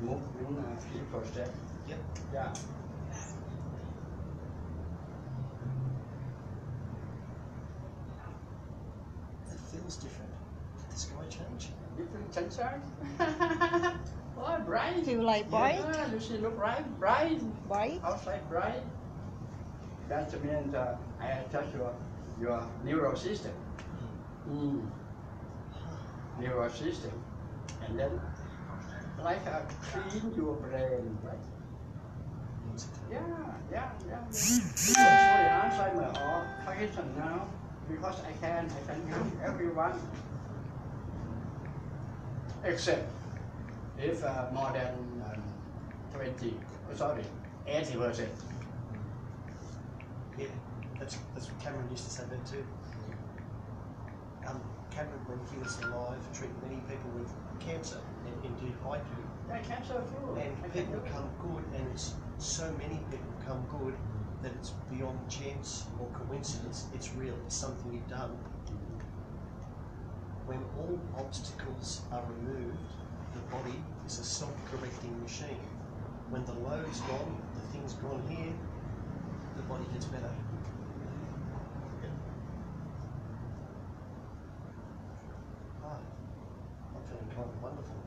move những uh, key project. Yep. Yeah. It feels different. Did the sky change? Different sunshine. oh, bright. Feel like bright, Yeah, you see, look bright, bright. bright. Outside bright. That means uh, I adjust your your neural system. Mm. Neural system, and then like uh, clean your brain, right? Yeah, yeah, yeah. Actually, outside my occupation now because I can, I can help everyone. Except if uh, more than um, 20, oh, sorry, 80 percent. Yeah, that's that's what Cameron used to say that too. Um, Cameron, when he was alive, treated many people with cancer and, and did haiku. I cancer too. And I people do come good, and it's so many people come good that it's beyond chance or coincidence. It's real. It's something you've done. When all obstacles are removed, the body is a self-correcting machine. When the load's gone, the thing's gone here, the body gets better. Ah, I'm feeling kind of wonderful.